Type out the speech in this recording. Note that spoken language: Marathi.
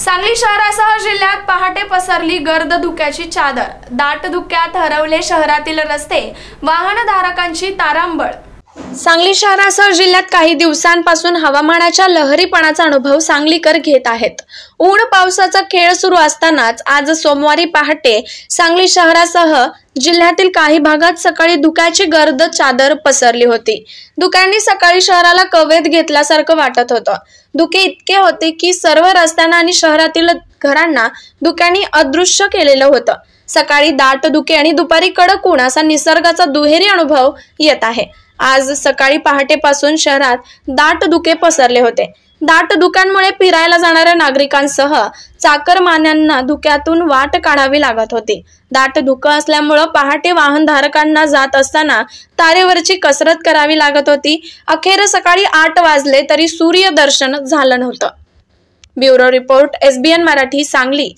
सांगली शहरासह जिल्ह्यात पहाटे पसरली गर्द धुक्याची चादर. दाट धुक्यात हरवले शहरातील रस्ते वाहनधारकांची तारांबळ. सांगली शहरासह जिल्ह्यात काही दिवसांपासून हवामानाच्या लहरीपणाचा अनुभव सांगलीकर घेत आहेत. ऊन पावसाचा खेळ सुरू असतानाच आज सोमवारी पहाटे सांगली शहरासह जिल्ह्यातील काही भागात सकाळी धुक्याची गर्द चादर पसरली होती. धुक्यांनी सकाळी शहराला कवेत घेतल्यासारखं वाटत होतं. धुके इतके होते की सर्व रस्त्यांना आणि शहरातील घरांना धुक्यांनी अदृश्य केलेलं होतं. सकाळी दाट धुके आणि दुपारी कडक ऊन असा निसर्गाचा दुहेरी अनुभव येत आहे. आज सकाळी पहाटेपासून शहरात दाट धुके पसरले होते. दाट धुक्यांमुळे फिरायला जाणाऱ्या नागरिकांसह चाकरमान्यांना धुक्यातून वाट काढावी लागत होती. दाट धुकं असल्यामुळं पहाटे वाहनधारकांना जात असताना तारेवरची कसरत करावी लागत होती. अखेर सकाळी आठ वाजले तरी सूर्यदर्शन झालं नव्हतं. Bureau report SBN Marathi Sangli.